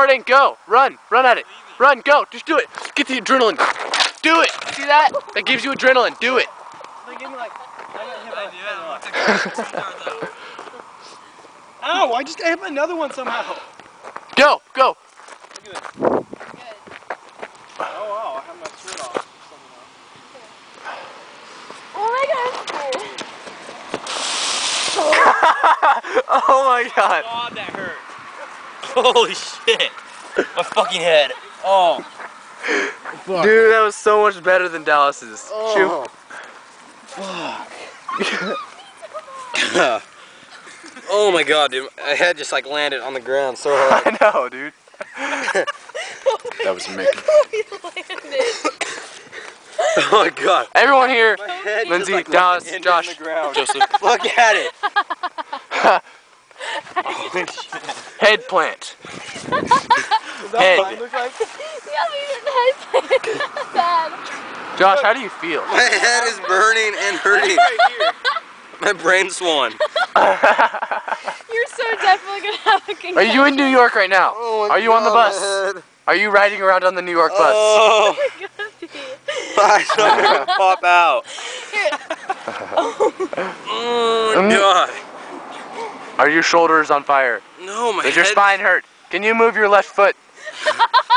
Jordan, go. Run. Run at it. Run, go. Just do it. Get the adrenaline. Do it. See that? That gives you adrenaline. Do it. They gave me like. Ow! I just hit another one somehow. Go. Go. Oh wow! I have my shirt off. Oh my god. oh my god. God, that hurt. Holy shit! My fucking head. Oh. Dude, that was so much better than Dallas's. Oh. Shoot. oh my god, dude. My head just like landed on the ground so hard. I know, dude. that was amazing. oh my god. Everyone here, My head just, Lindsay, like, Dallas, Josh, on the ground. Joseph, Look at it. Head plant. Head. Look like Yeah, we didn't have bad. Josh, how do you feel? My head is burning and hurting. My brain swollen. You're so definitely gonna have a concussion. Are you in New York right now? Oh Are you on the bus? Are you riding around on the New York bus? Oh, my stomach gonna pop out. Oh Mm. my god. Are your shoulders on fire? No, my Does your head. spine hurt? Can you move your left foot?